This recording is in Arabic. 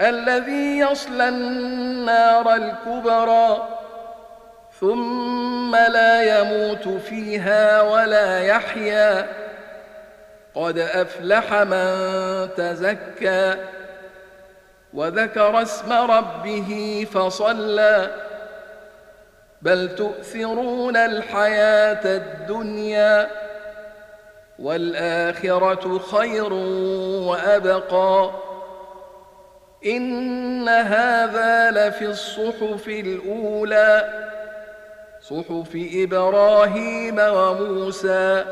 الذي يصلى النار الكبرى ثم لا يموت فيها ولا يحيا. قد أفلح من تزكى وذكر اسم ربه فصلى. بل تؤثرون الحياة الدنيا والآخرة خير وأبقى. إن هذا لفي الصحف الأولى صحف إبراهيم وموسى.